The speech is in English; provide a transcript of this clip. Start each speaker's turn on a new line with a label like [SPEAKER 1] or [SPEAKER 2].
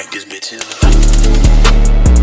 [SPEAKER 1] Make this bitch here.